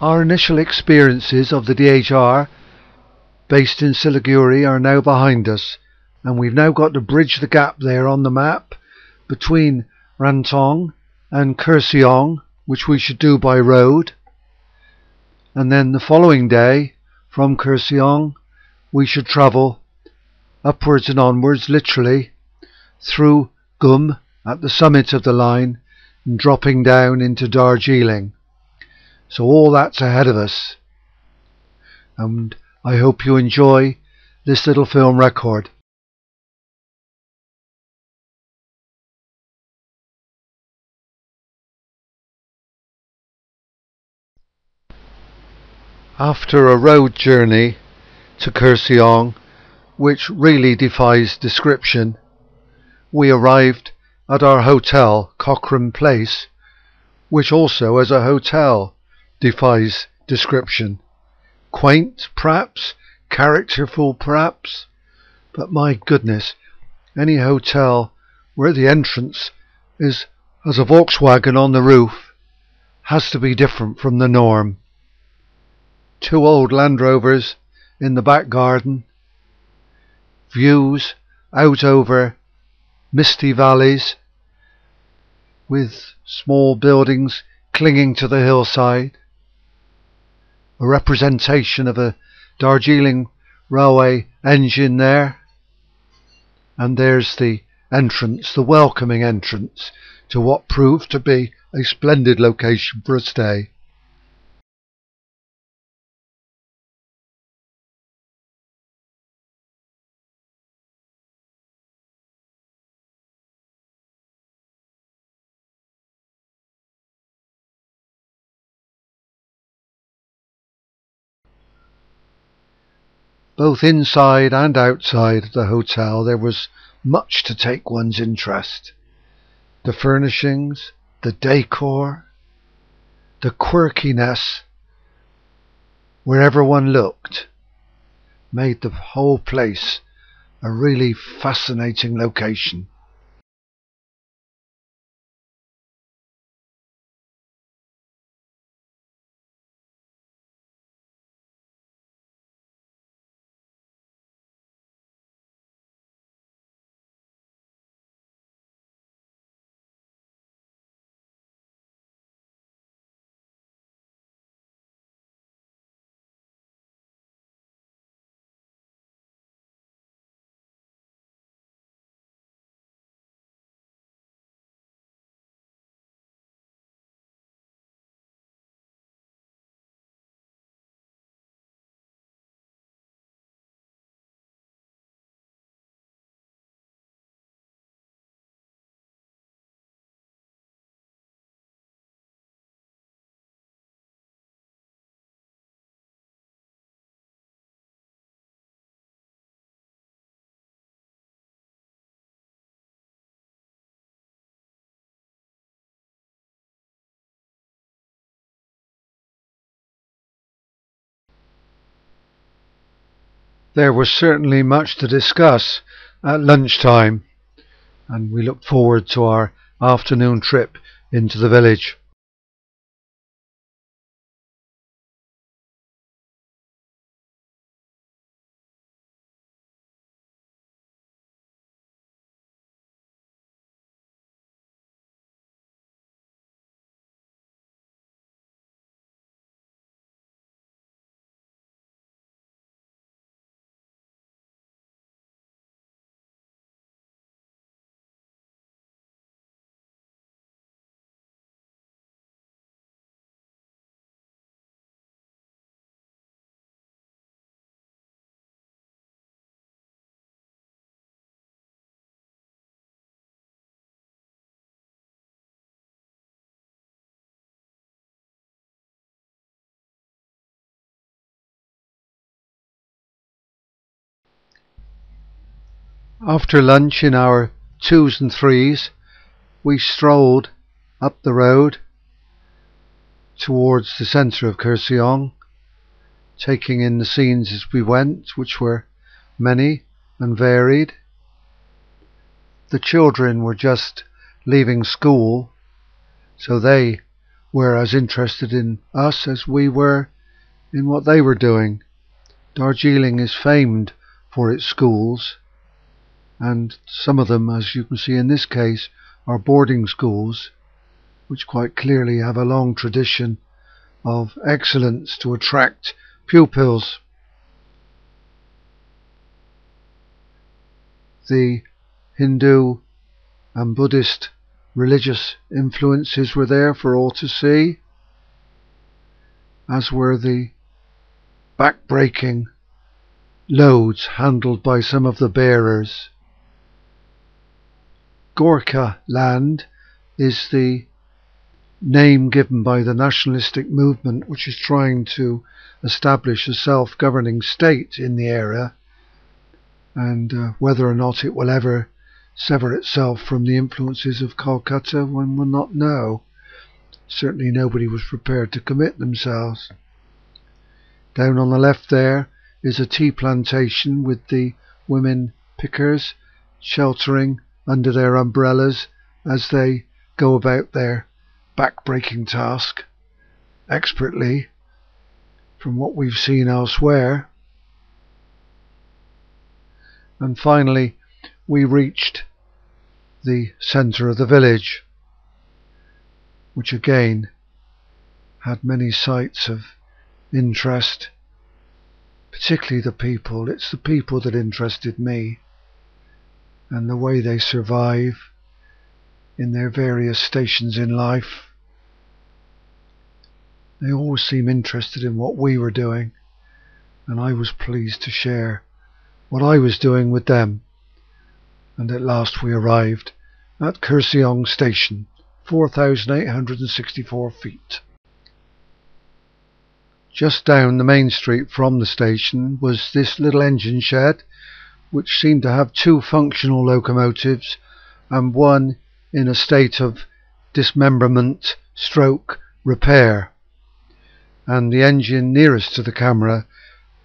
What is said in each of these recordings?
Our initial experiences of the DHR based in Siliguri are now behind us and we've now got to bridge the gap there on the map between Rongtong and Kurseong which we should do by road and then the following day from Kurseong we should travel upwards and onwards literally through Ghum at the summit of the line and dropping down into Darjeeling. So all that's ahead of us. And I hope you enjoy this little film record. After a road journey to Kurseong, which really defies description, we arrived at our hotel, Cochrane Place, which also as a hotel defies description. Quaint, perhaps, characterful, perhaps, but my goodness, any hotel where the entrance is as a Volkswagen on the roof has to be different from the norm. Two old Land Rovers in the back garden, views out over misty valleys with small buildings clinging to the hillside, a representation of a Darjeeling railway engine there, and there's the entrance, the welcoming entrance to what proved to be a splendid location for a stay. Both inside and outside the hotel there was much to take one's interest. The furnishings, the decor, the quirkiness, wherever one looked, made the whole place a really fascinating location. There was certainly much to discuss at lunchtime, and we looked forward to our afternoon trip into the village. After lunch in our twos and threes, we strolled up the road towards the centre of Kurseong, taking in the scenes as we went, which were many and varied. The children were just leaving school, so they were as interested in us as we were in what they were doing. Darjeeling is famed for its schools, and some of them, as you can see in this case, are boarding schools, which quite clearly have a long tradition of excellence to attract pupils. The Hindu and Buddhist religious influences were there for all to see, as were the back-breaking loads handled by some of the bearers. Gorkha land is the name given by the nationalistic movement which is trying to establish a self-governing state in the area and uh, whether or not it will ever sever itself from the influences of Calcutta one will not know. Certainly nobody was prepared to commit themselves. Down on the left there is a tea plantation with the women pickers sheltering under their umbrellas as they go about their back-breaking task expertly from what we've seen elsewhere. And finally, we reached the centre of the village, which again had many sights of interest, particularly the people. It's the people that interested me and the way they survive in their various stations in life. They always seem interested in what we were doing, and I was pleased to share what I was doing with them. And at last we arrived at Kurseong Station, 4,864 feet. Just down the main street from the station was this little engine shed, which seemed to have two functional locomotives and one in a state of dismemberment stroke repair. And the engine nearest to the camera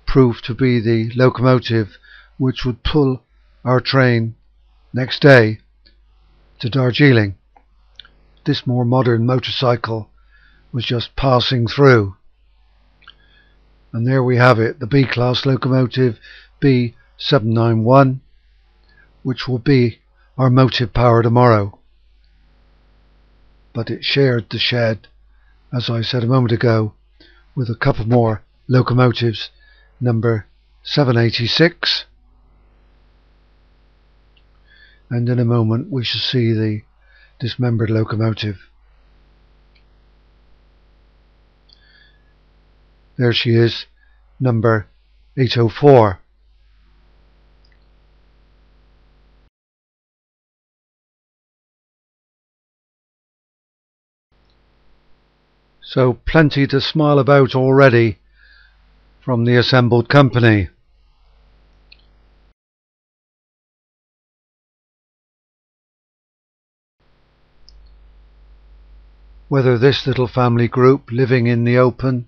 proved to be the locomotive which would pull our train next day to Darjeeling. This more modern motorcycle was just passing through. And there we have it, the B-class locomotive B791, which will be our motive power tomorrow. But it shared the shed, as I said a moment ago, with a couple more locomotives, number 786, and in a moment we shall see the dismembered locomotive. There she is, number 804. So plenty to smile about already from the assembled company. Whether this little family group living in the open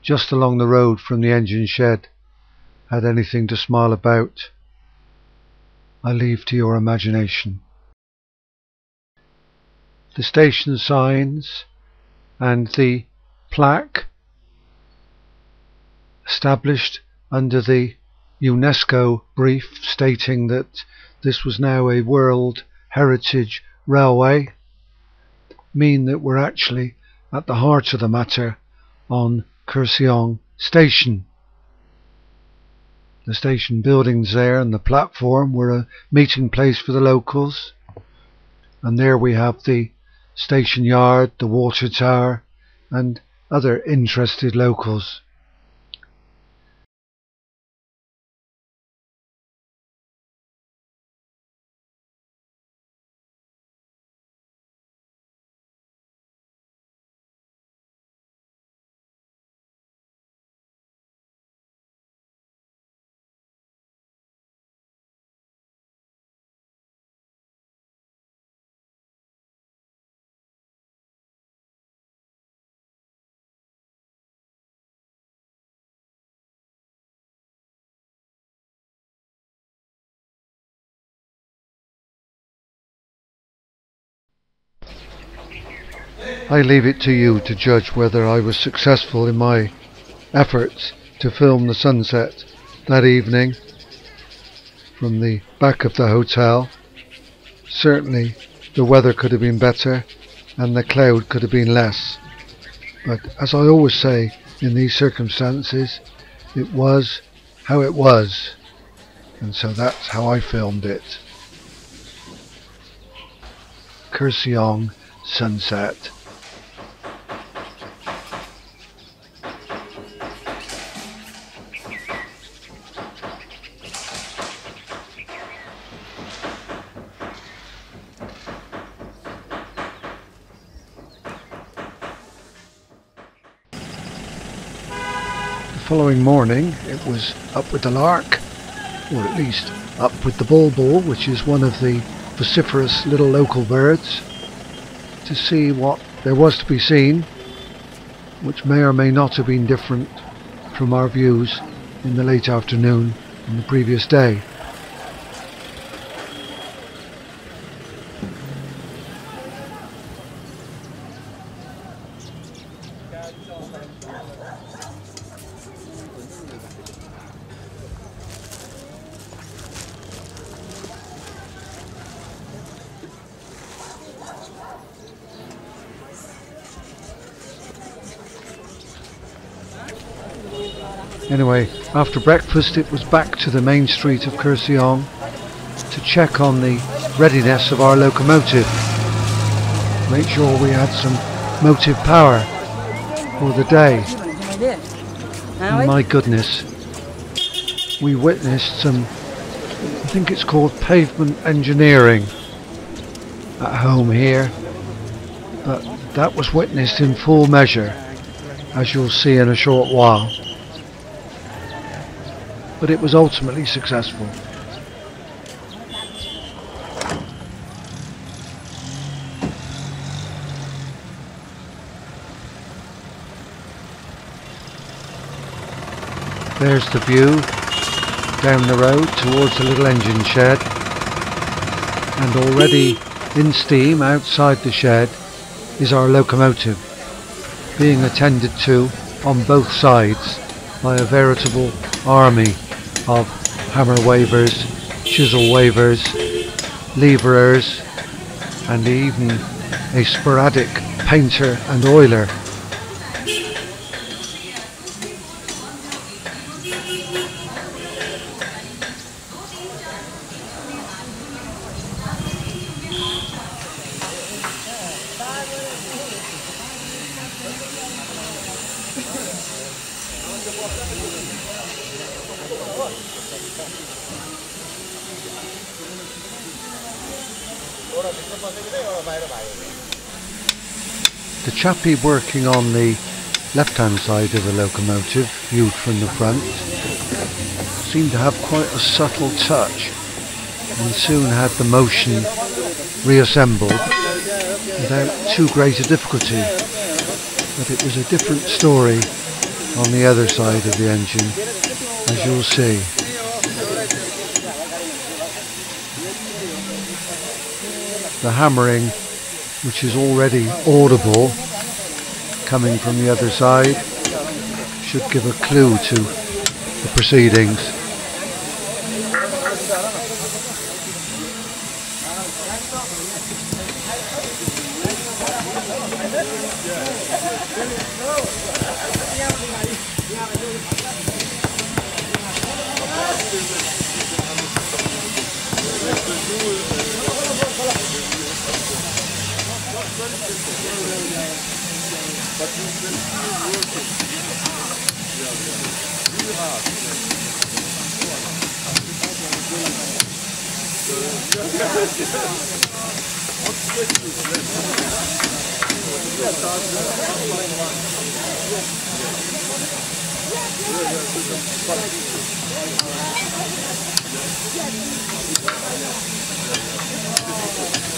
just along the road from the engine shed had anything to smile about, I leave to your imagination. The station signs and the plaque established under the UNESCO brief stating that this was now a World Heritage Railway mean that we're actually at the heart of the matter on Kurseong station. The station buildings there and the platform were a meeting place for the locals. And there we have the station yard, the water tower, and other interested locals. I leave it to you to judge whether I was successful in my efforts to film the sunset that evening from the back of the hotel. Certainly the weather could have been better and the cloud could have been less. But as I always say in these circumstances, it was how it was. And so that's how I filmed it. Kurseong sunset. Following morning it was up with the lark, or at least up with the bulbul, which is one of the vociferous little local birds, to see what there was to be seen, which may or may not have been different from our views in the late afternoon on the previous day. Anyway, after breakfast it was back to the main street of Kurseong to check on the readiness of our locomotive. Make sure we had some motive power for the day. And my goodness, we witnessed some, I think it's called pavement engineering at home here, but that was witnessed in full measure, as you'll see in a short while but it was ultimately successful. There's the view down the road towards the little engine shed and already in steam outside the shed is our locomotive being attended to on both sides by a veritable army of hammer wavers, chisel wavers, leverers and even a sporadic painter and oiler chappie working on the left hand side of the locomotive, viewed from the front, seemed to have quite a subtle touch and soon had the motion reassembled without too great a difficulty. But it was a different story on the other side of the engine, as you'll see. the hammering which is already audible coming from the other side should give a clue to the proceedings. But you will be working. you were so Yeah, that's one by one. Yeah. Yeah, yeah.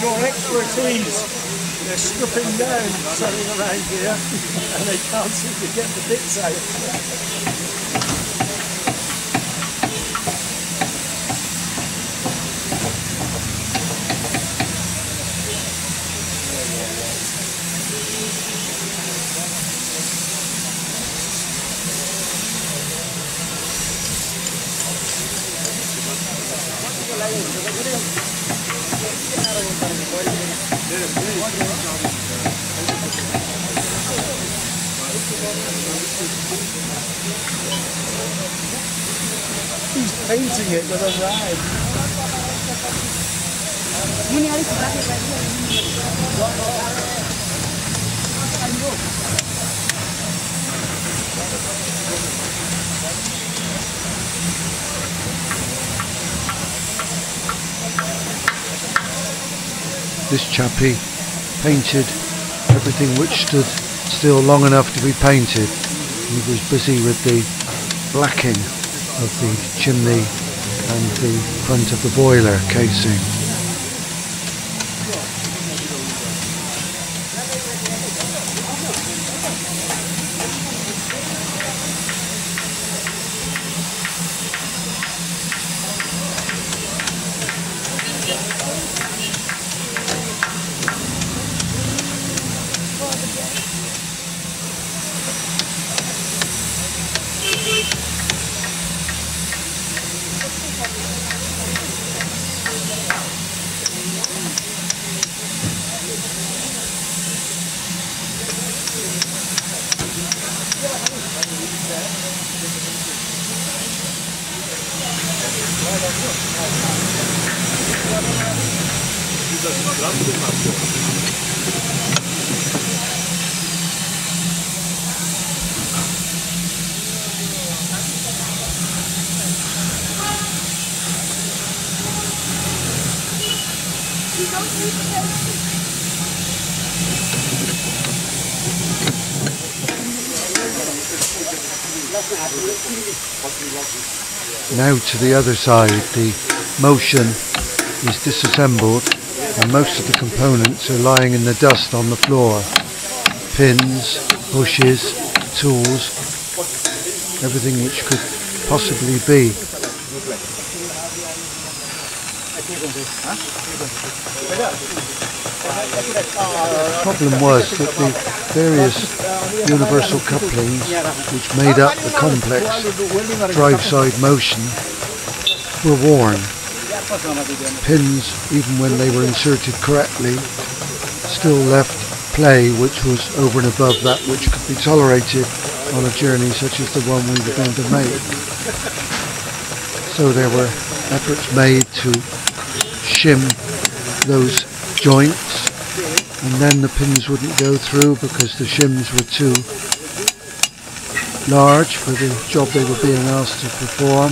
your expertise. They're stripping down something around here and they can't seem to get the bits out. Rag. This chappie painted everything which stood still long enough to be painted. He was busy with the blacking of the chimney and the front of the boiler casing. Now to the other side, the motion is disassembled and most of the components are lying in the dust on the floor. Pins, bushes, tools, everything which could possibly be. The problem was that the various universal couplings which made up the complex drive side motion were worn. Pins, even when they were inserted correctly, still left play which was over and above that which could be tolerated on a journey such as the one we were going to make. So there were efforts made to shim those joints and then the pins wouldn't go through because the shims were too large for the job they were being asked to perform.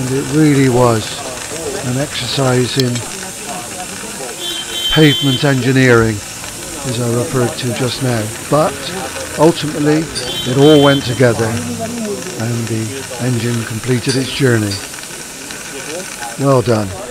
And it really was an exercise in pavement engineering as I referred to just now. But ultimately it all went together and the engine completed its journey. Well done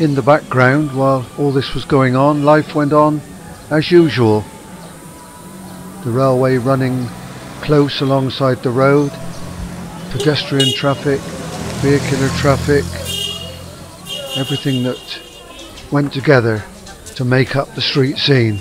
In the background, while all this was going on, life went on as usual. The railway running close alongside the road, pedestrian traffic, vehicular traffic, everything that went together to make up the street scene.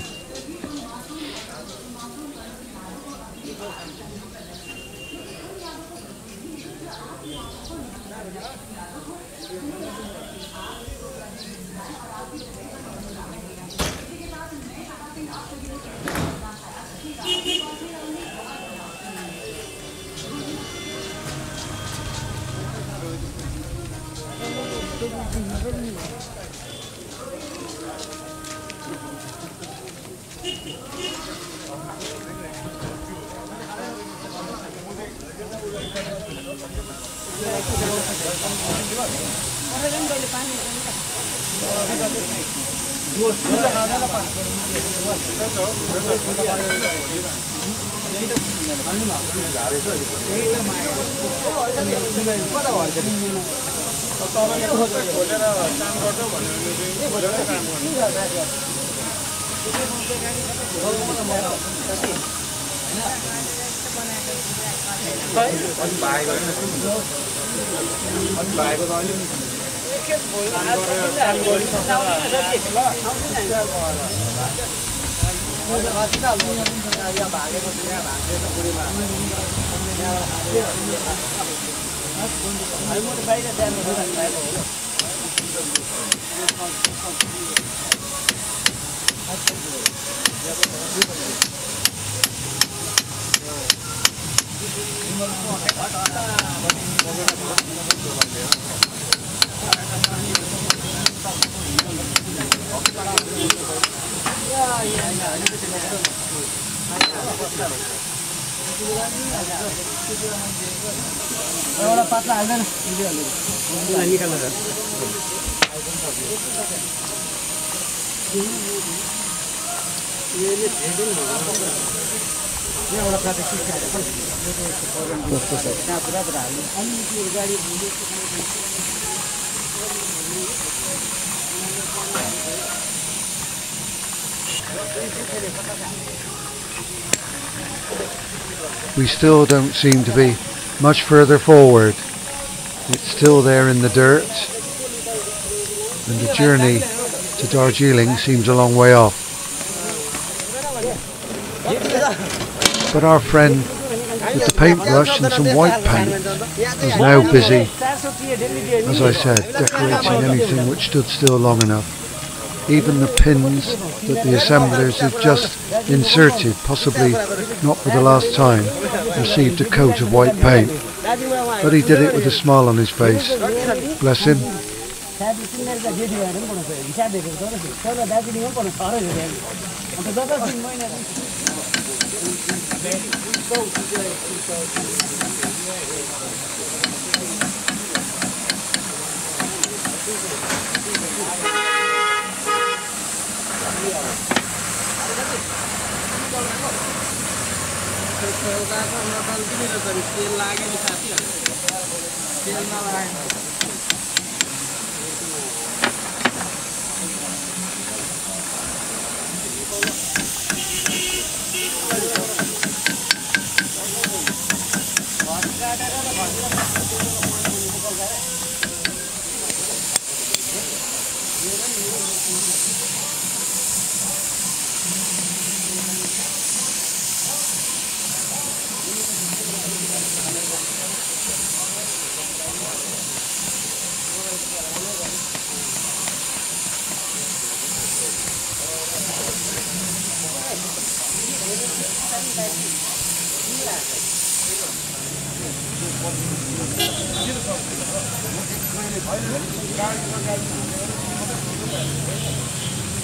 एउटा पातला हाल्दैन निकाल्नु एउटा प्राथमिक हाल्नु अलिकति गाडी Thank you. We still don't seem to be much further forward. It's still there in the dirt, and the journey to Darjeeling seems a long way off. But our friend with the paintbrush and some white paint is now busy, as I said, decorating anything which stood still long enough even the pins that the assemblers had just inserted, possibly not for the last time, received a coat of white paint. But he did it with a smile on his face. Bless him. Thank you. nhiều खेलता है ना कल भी नहीं लगता खेल लागे दिखाती है खेल ना लागे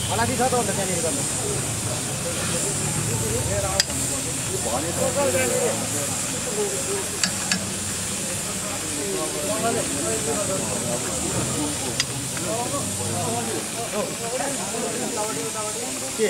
हलाकी छ त अन्त त्यहाँनिर गर्नु के?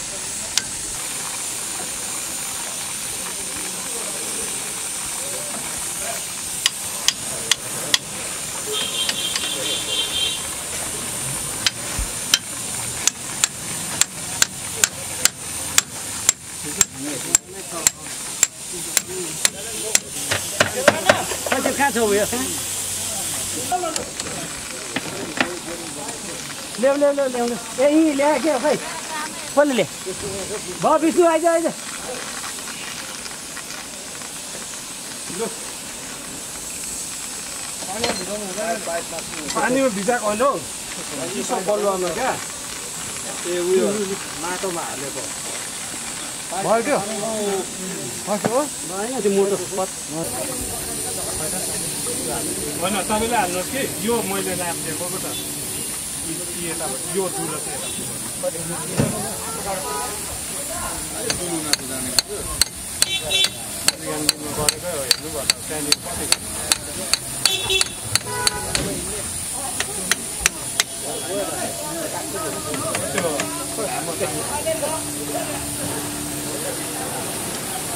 ल्याउ ल्याउ ल्याउ ल्याउनु ए यहीँ ल्याए क्या खै कसले ल्या भयो विष्णु आइज आइज पानीमा भिजाएको होइन हौ चिसो बलुवामा क्या ए उयो माटोमा हालेको भयो त्यो खस्यो हो भएन त्यो मोटो होइन तपाईँले हाल्नुहोस् कि। यो मैले नापिदिएको पो त। यी- दुलो चाहिँ गरेकै हो हेर्नुपर्छ त्यहाँनिर कति त्यो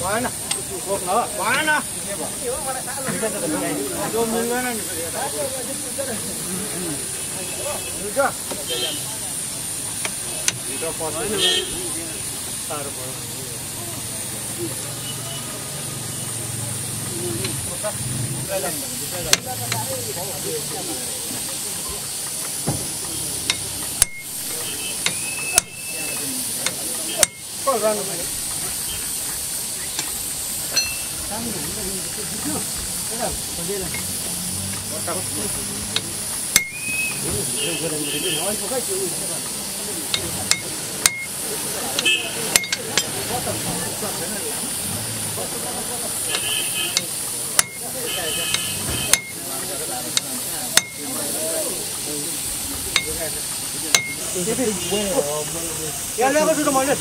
Quá nè, cuộc nó, quá nè. Đồ mừng lên. Được chưa? Đi đâu phone. Sao rồi? Hãy subscribe cho kênh Ghiền Mì Gõ Để không bỏ lỡ những video hấp dẫn लानु खो गरेर पकाइ थियो यहाँ ल्याएको त मैले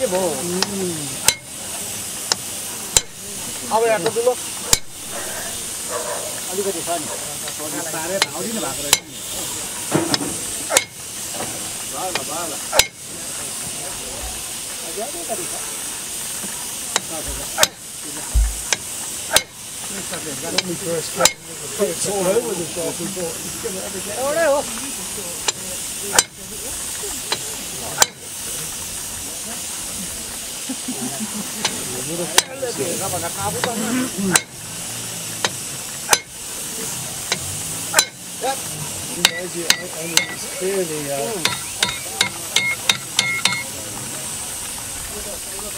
यो अब यहाँको दुलो अलिकति छ नि तारेर हाउदिनु भएको रहेछ bala, bala. Agarra o garibá. Let me first it's all over the shop before it's going to ever get all right. Yep. You know, as you, I, I mean, it's clearly. Uh,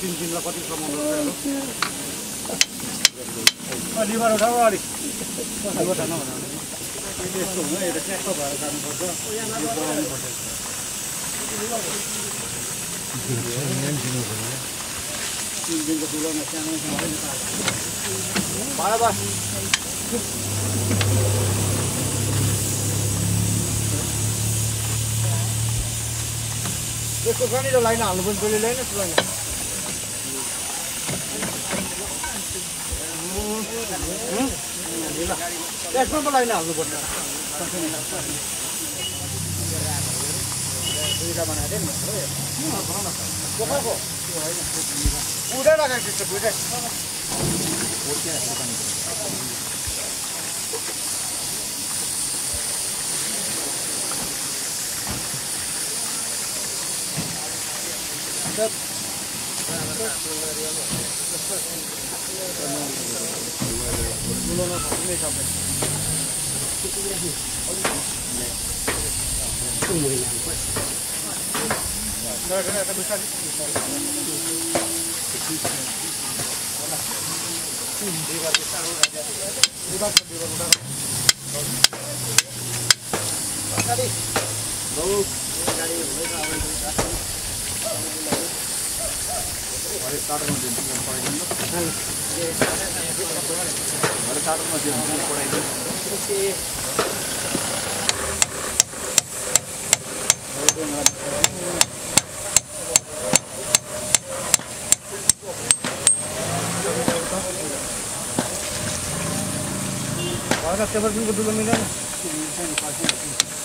तिन दिनलाई liver भएर जानुपर्छ तिन दिनको दुलोमा सानो त्यसको कहाँनिर line हाल्नु पनि पऱ्यो लाइन लाइन यसमा पो लाइन हाल्नुपर्छ। set Tadi, bau, tadi, bau, बुझे भएर पेपर पिनको डुलो मिलेन मोटो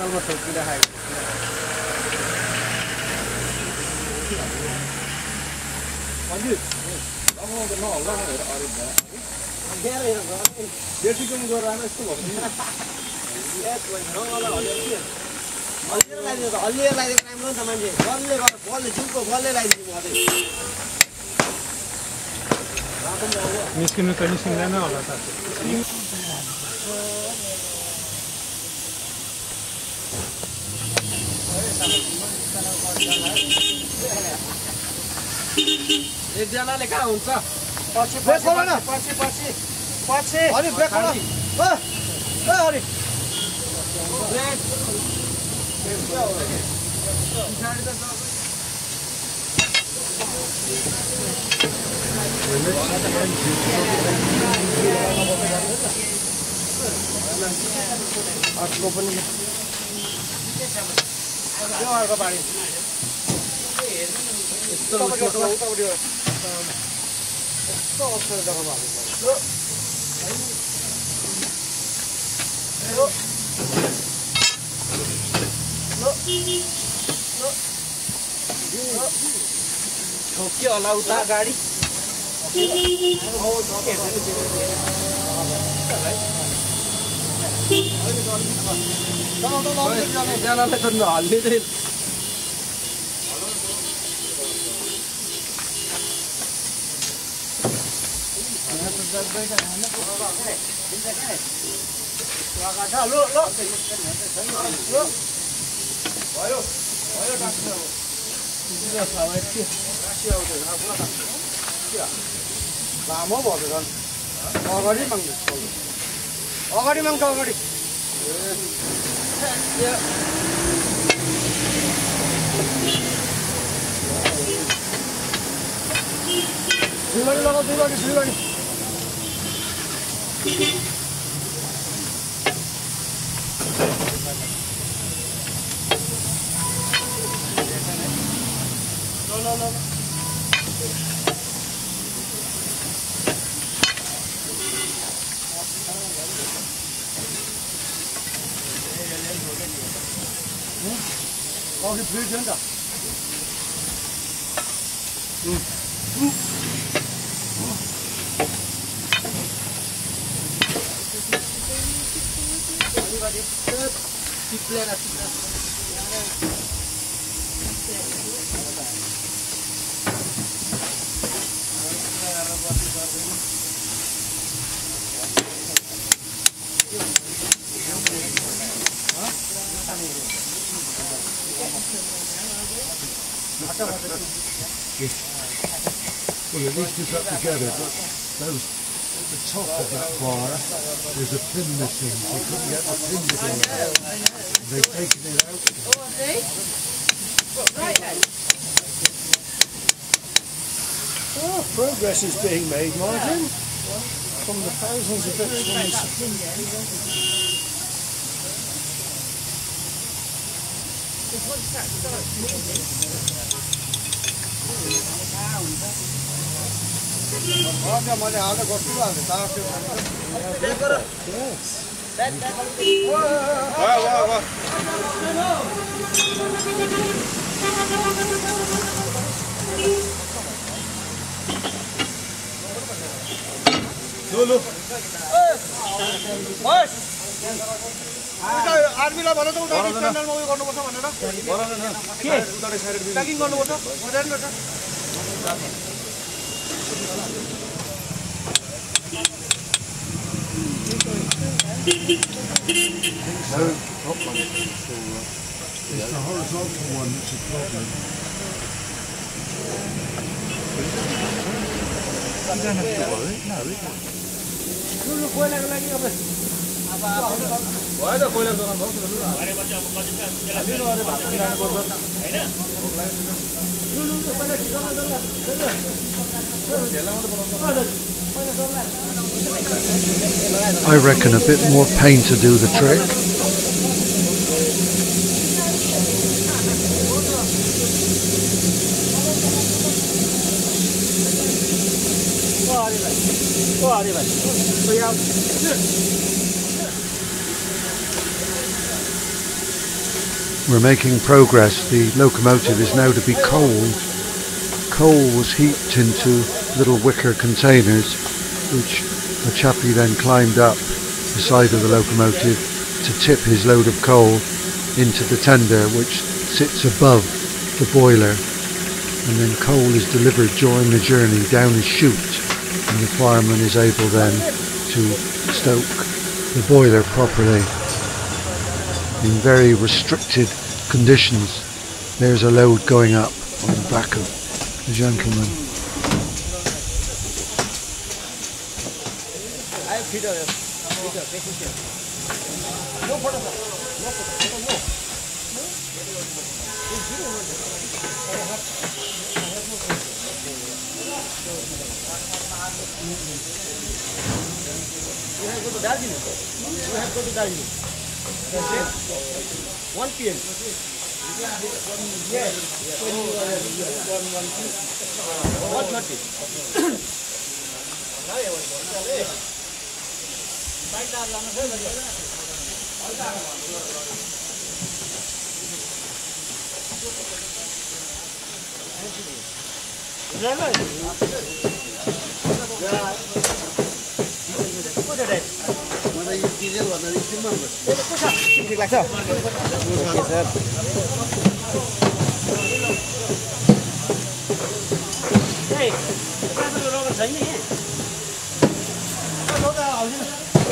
राखेको हजुर पनि गरेर आएर राम्रो नि मान्छे बलले बलले बलले निस्किनु त निस्किँदैन होला त एकजनाले कहाँ हुन्छ? पछि पछि पछि पछि अरे अरे अर्को पनि। अर्को पानी यस्तो अप्ठ्यारो जग्गामा ठोकियो होला उता गाडी एकजनालाई त नहल्ने चाहिँ लामो भयो झन् अगाडि माग्नु। अगाडि माग्छ अगाडि। 들락이 나가 들락이 들락이 这是真的 together, but those, at the top of that bar, there's a pin missing. They couldn't get the pin to go out. They've taken it out. Oh, progress is being made, Martin. From the thousands of bits. अझ मैले आधा कस्तो हाल्थेँ आर्मीलाई भन त उनीहरू उयो गर्नुपर्छ भनेर। प्याकिङ गर्नुपर्छ? बुझेन रहेछ So, one, it's the horizontal one that's a problem. You don't have to worry. No, it I reckon a bit more paint to do the trick. We're making progress. The locomotive is now to be coaled. Coal was heaped into little wicker containers, which a chappie then climbed up the side of the locomotive to tip his load of coal into the tender, which sits above the boiler. And then coal is delivered during the journey down a chute, and the fireman is able then to stoke the boiler properly in very restricted conditions. There's a load going up on the back of the gentleman. よ。One PM. Yes. One thirty. When you are one one two. One thirty.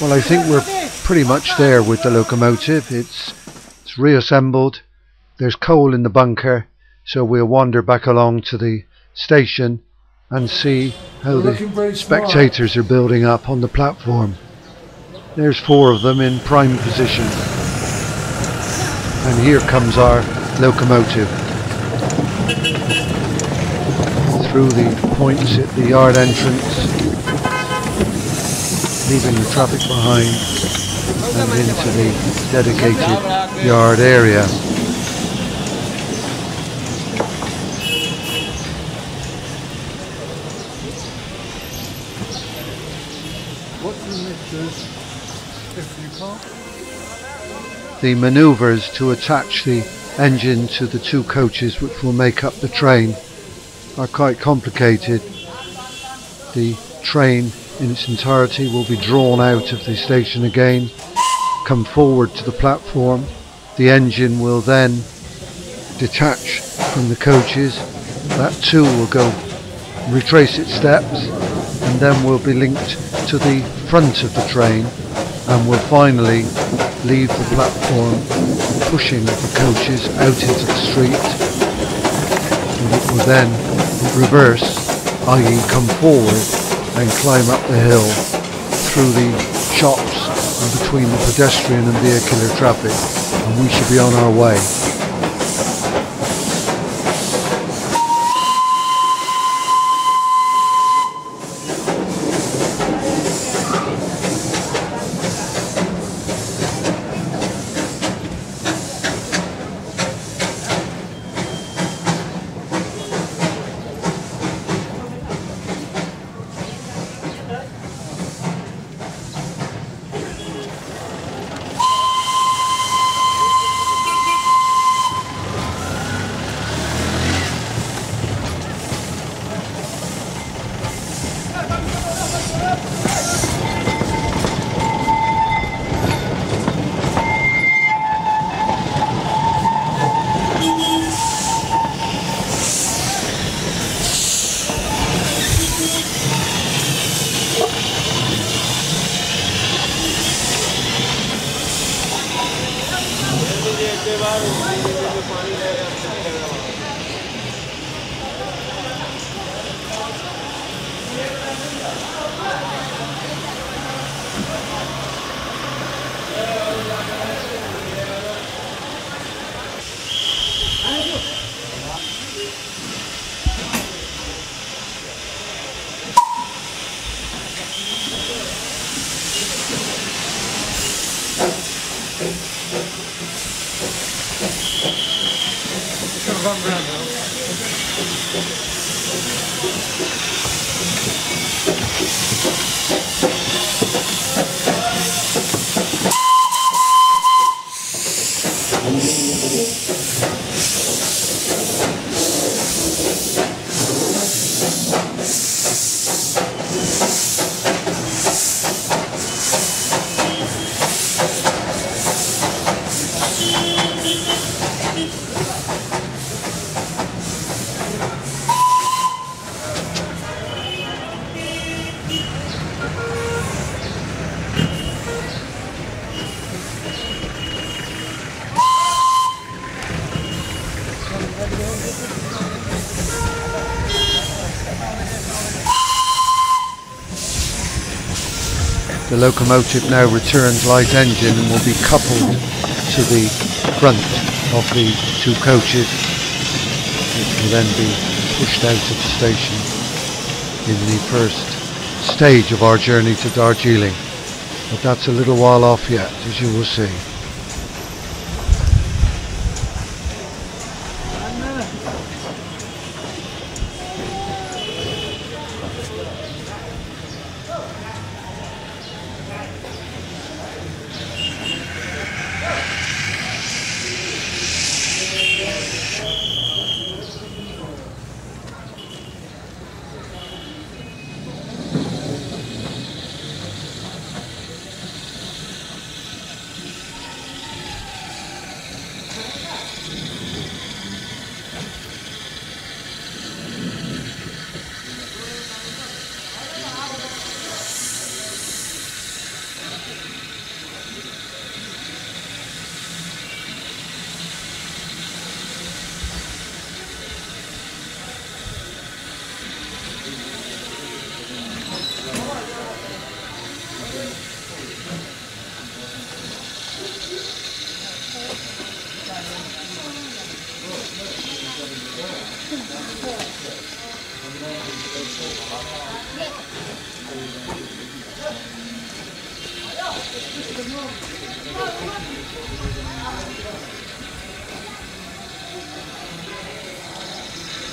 Well, I think we're pretty much there with the locomotive. It's it's reassembled. There's coal in the bunker, so we'll wander back along to the station and see how the spectators are building up on the platform. There's four of them in prime position. And here comes our locomotive. Through the points at the yard entrance, leaving the traffic behind and into the dedicated yard area. The manoeuvres to attach the engine to the two coaches which will make up the train are quite complicated. The train in its entirety will be drawn out of the station again, come forward to the platform. The engine will then detach from the coaches. That too will go retrace its steps and then will be linked to the front of the train and will finally leave the platform pushing the coaches out into the street and it will then reverse i.e. come forward and climb up the hill through the shops and between the pedestrian and vehicular traffic and we should be on our way. The locomotive now returns light engine and will be coupled to the front of the two coaches. It will then be pushed out of the station in the first stage of our journey to Darjeeling. But that's a little while off yet, as you will see.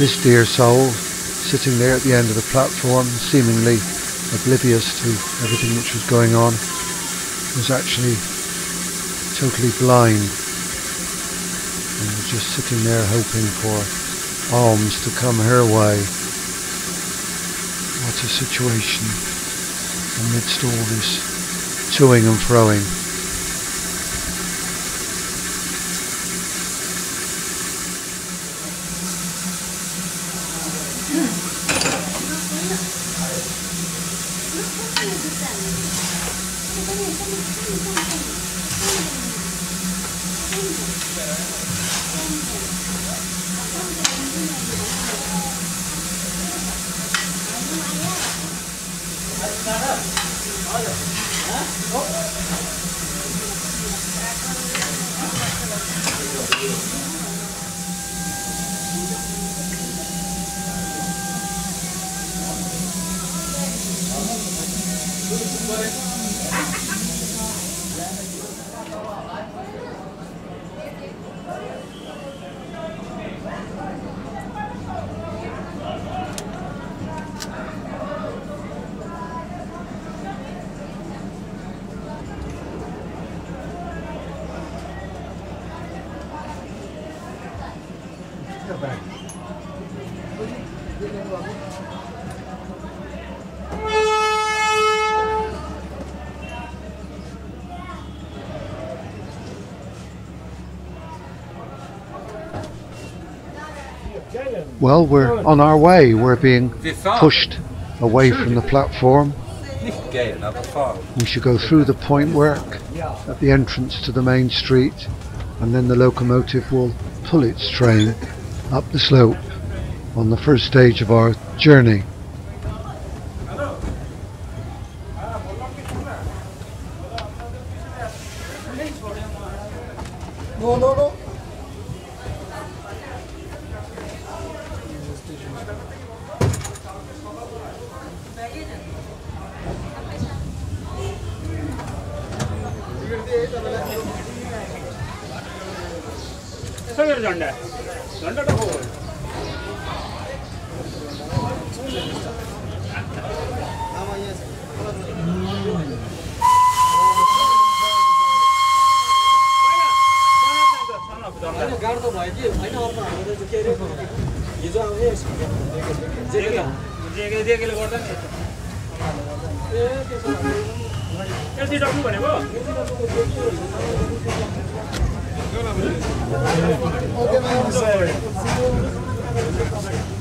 This dear soul, sitting there at the end of the platform, seemingly oblivious to everything which was going on, was actually totally blind and was just sitting there hoping for alms to come her way. What a situation amidst all this toing and froing. Well, we're on our way. We're being pushed away from the platform. We should go through the point work at the entrance to the main street, and then the locomotive will pull its train up the slope on the first stage of our journey. डक्नु भनेको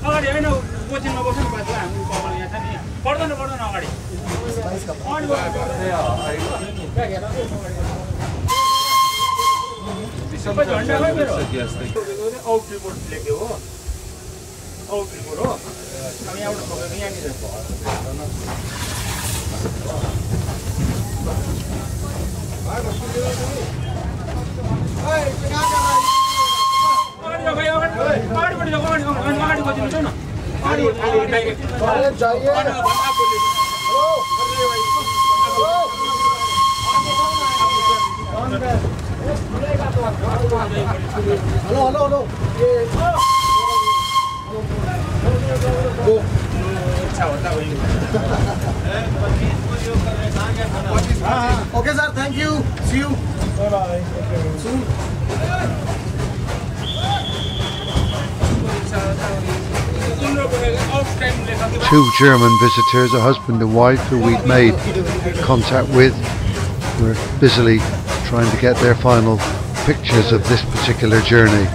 अगाडि होइन बस्नु नि बाटो हाम्रो कपाल यहाँ छ नि पर्दैन पर्दैन अगाडि। सबै मेरो आउट हो आउट यहाँनिर हेलो हेलो हेलो ये अगाडिपट्टि जाऊ अगाडि अगाडि अगाडि खोजिनु जाऊ न अगाडि अगाडि चाहिए hello hello hello okay sir thank you see you Two German visitors, a husband and wife who we'd made contact with, were busily trying to get their final pictures of this particular journey.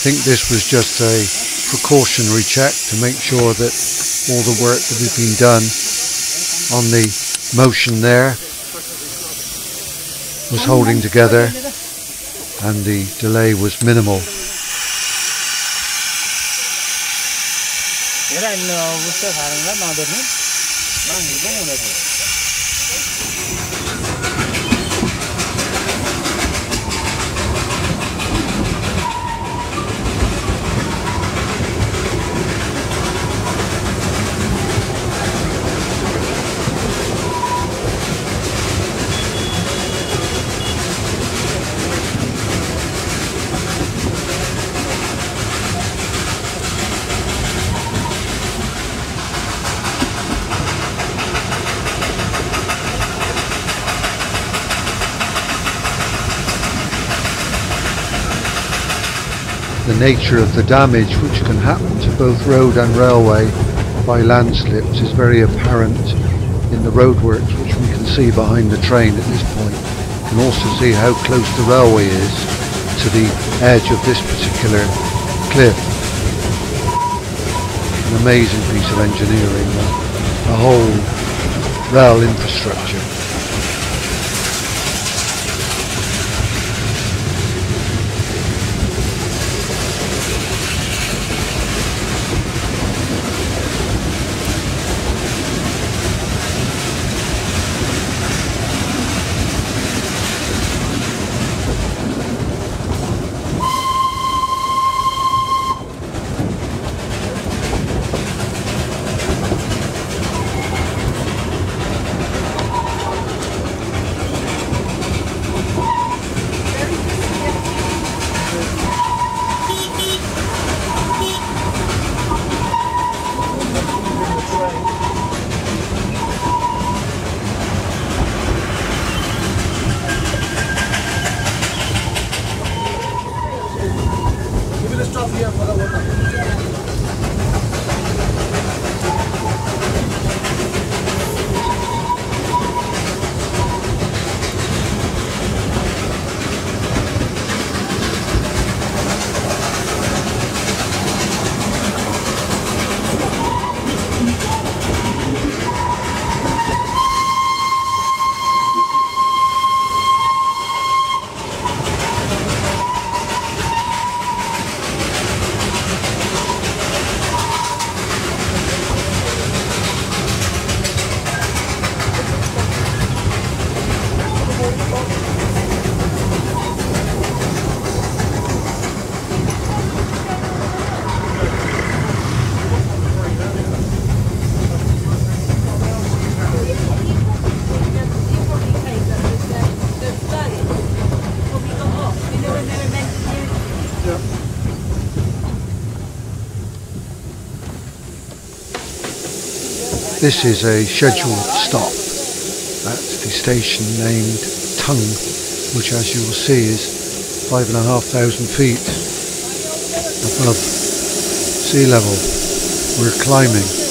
think this was just a precautionary check to make sure that all the work that had been done on the motion there was holding together and the delay was minimal. Era el gusto nature of the damage which can happen to both road and railway by landslips is very apparent in the roadworks which we can see behind the train at this point. You can also see how close the railway is to the edge of this particular cliff. An amazing piece of engineering, the whole rail infrastructure. This is a scheduled stop at the station named Tung, which as you will see is five and a half thousand feet above sea level. We're climbing.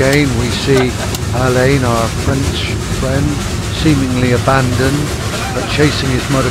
Again we see Alain, our French friend, seemingly abandoned but chasing his motor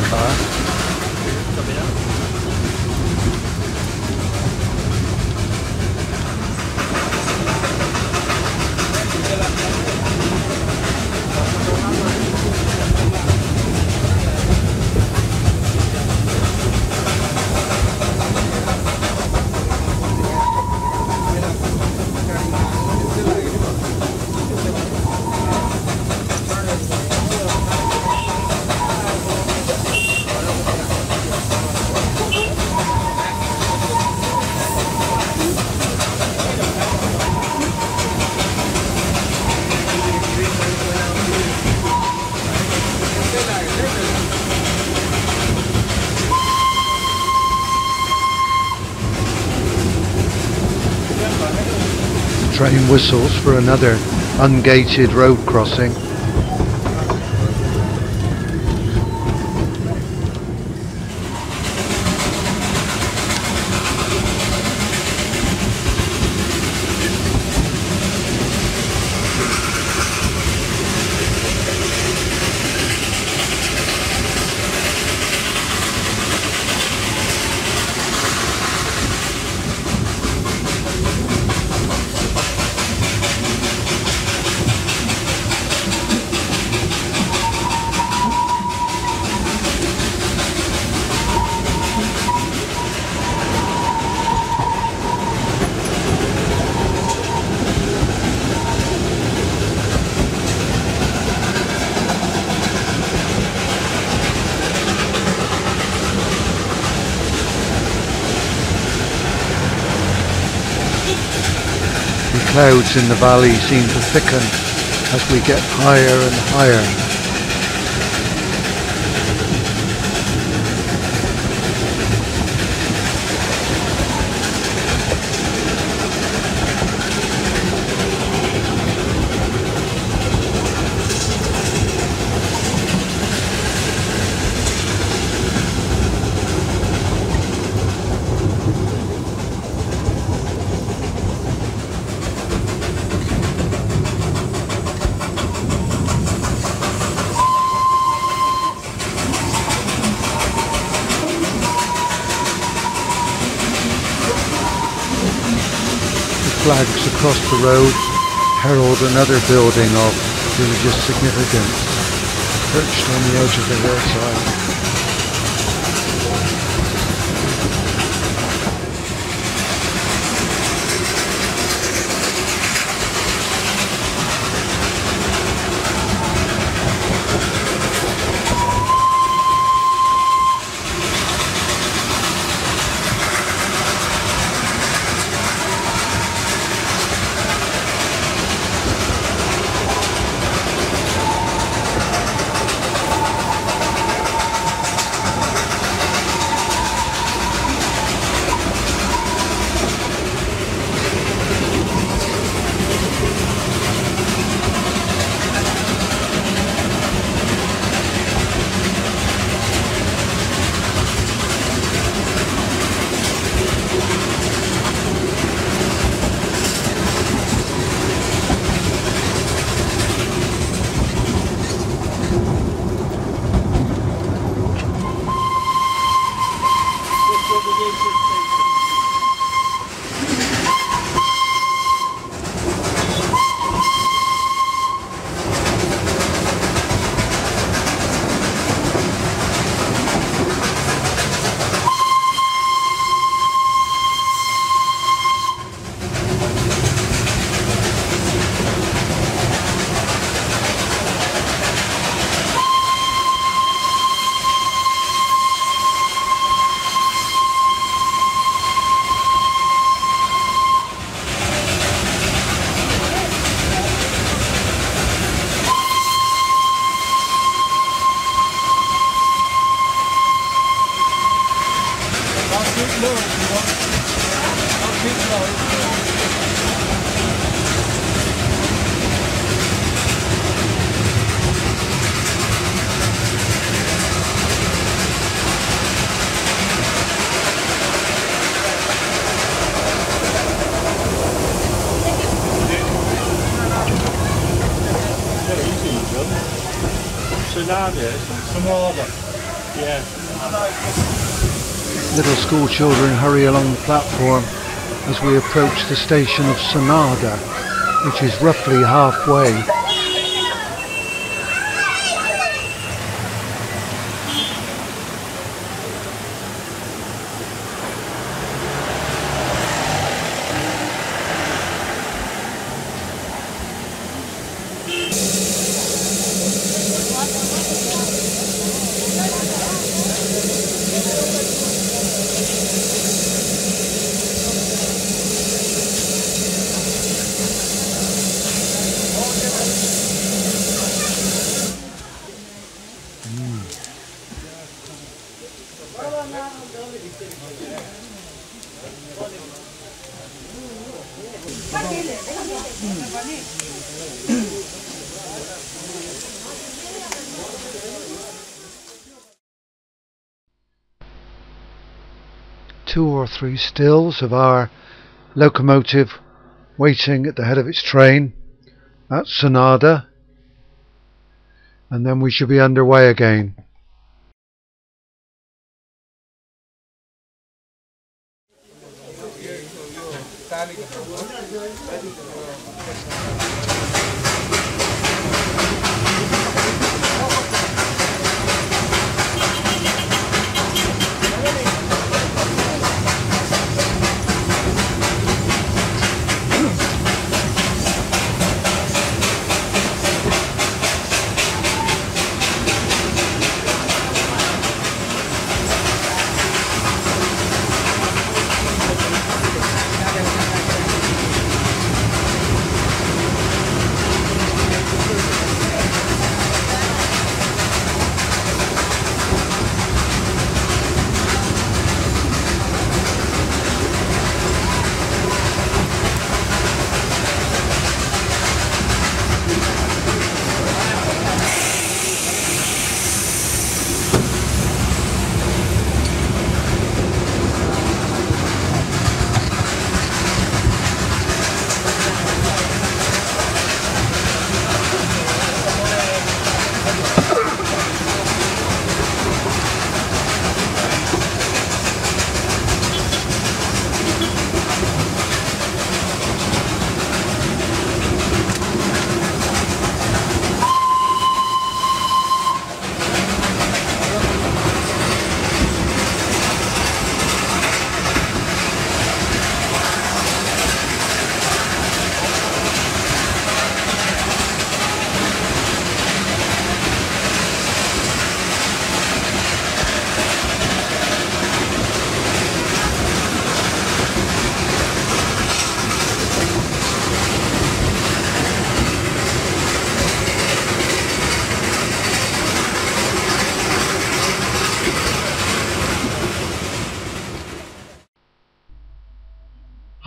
for another ungated road crossing. The clouds in the valley seem to thicken as we get higher and higher. The flags across the road herald another building of religious significance perched on the edge of the hillside. Little school children hurry along the platform as we approach the station of Sonada, which is roughly halfway. Three stills of our locomotive waiting at the head of its train at Sonada, and then we should be underway again.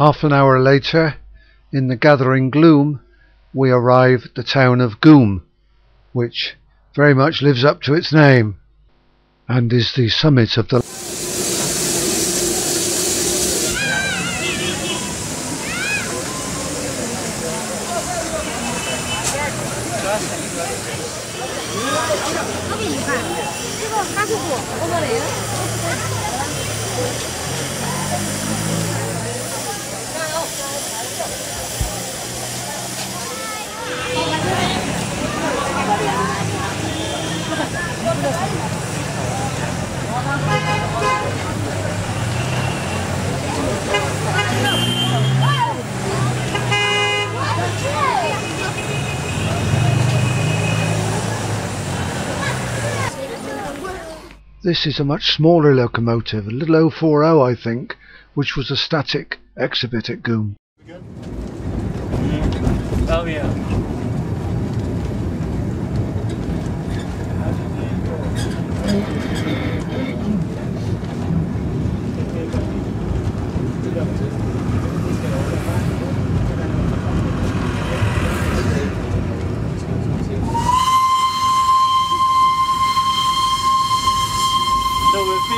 Half an hour later, in the gathering gloom, we arrive at the town of Ghum, which very much lives up to its name and is the summit of the This is a much smaller locomotive, a little 040 I think, which was a static exhibit at Ghum. Oh yeah.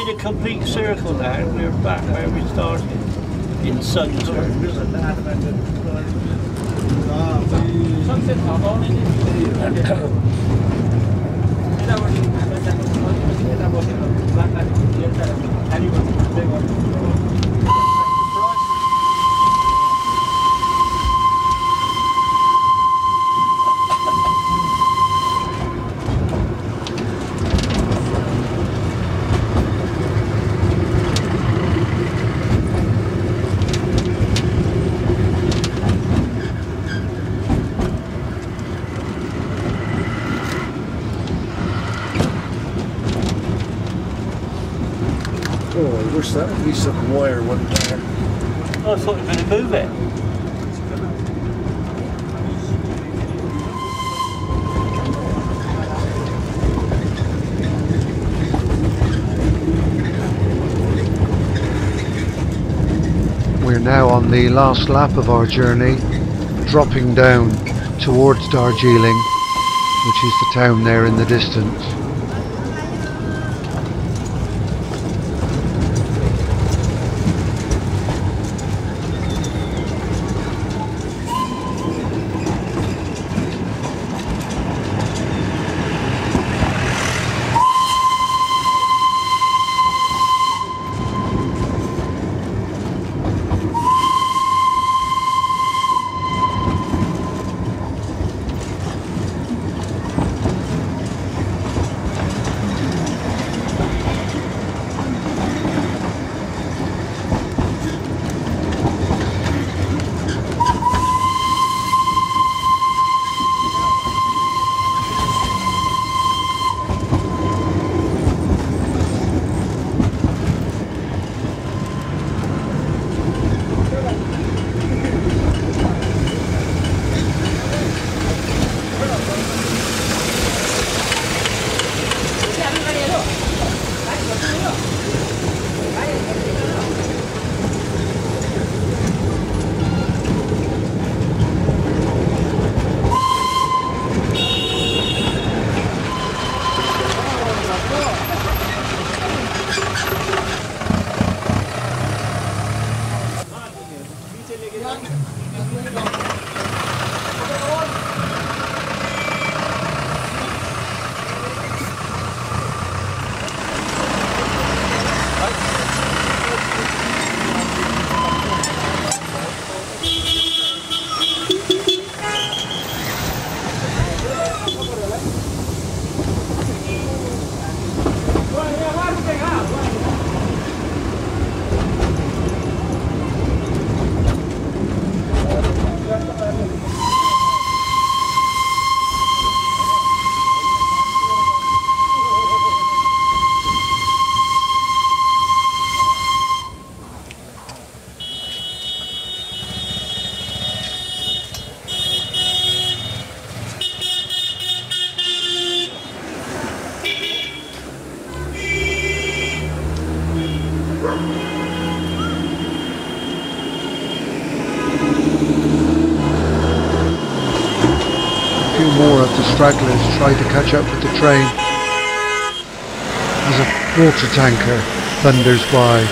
Did a complete circle now. We're back where we started in sun. that piece of wire went there. Oh, I thought you were going to move it. We're now on the last lap of our journey, dropping down towards Darjeeling, which is the town there in the distance. Train as a water tanker thunders by.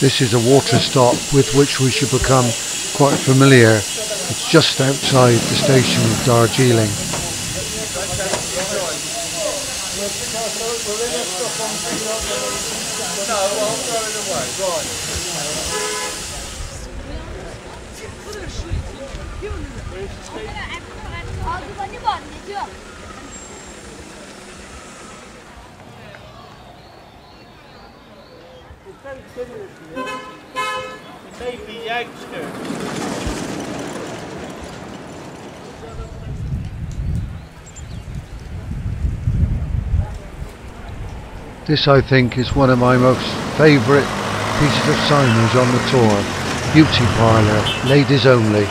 This is a water stop with which we should become quite familiar. It's just outside the station of Darjeeling. This, I think, is one of my most favourite pieces of signage on the tour. Beauty parlour, ladies only.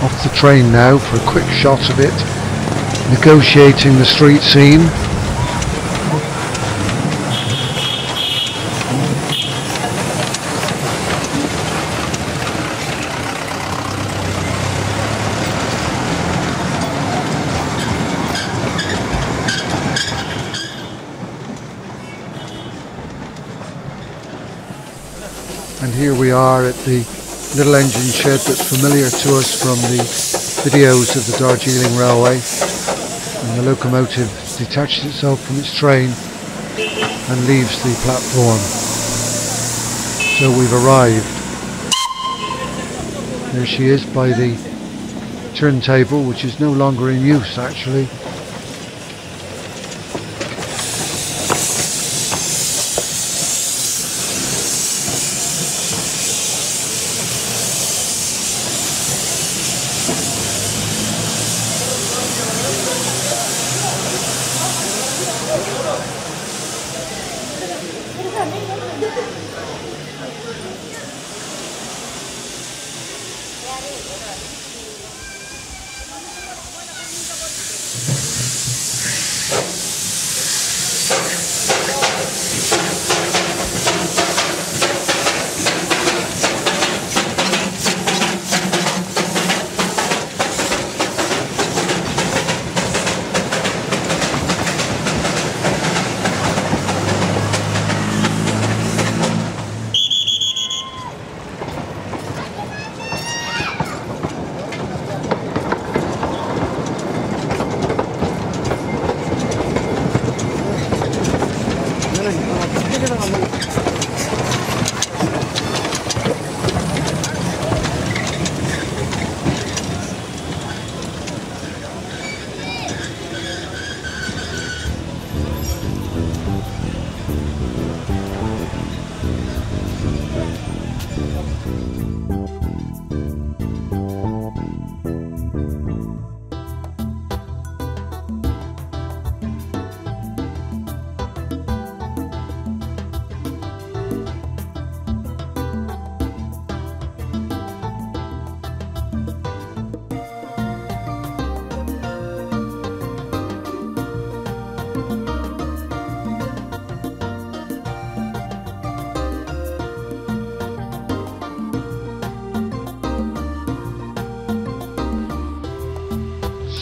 off the train now for a quick shot of it, negotiating the street scene. And here we are at the little engine shed that's familiar to us from the videos of the Darjeeling Railway. And the locomotive detaches itself from its train and leaves the platform. So we've arrived. There she is by the turntable, which is no longer in use actually.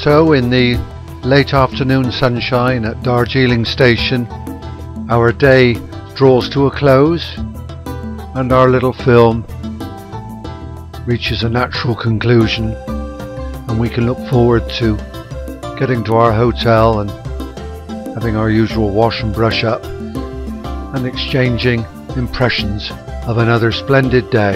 So in the late afternoon sunshine at Darjeeling station. Our day draws to a close and our little film reaches a natural conclusion and we can look forward to getting to our hotel and having our usual wash and brush up and exchanging impressions of another splendid day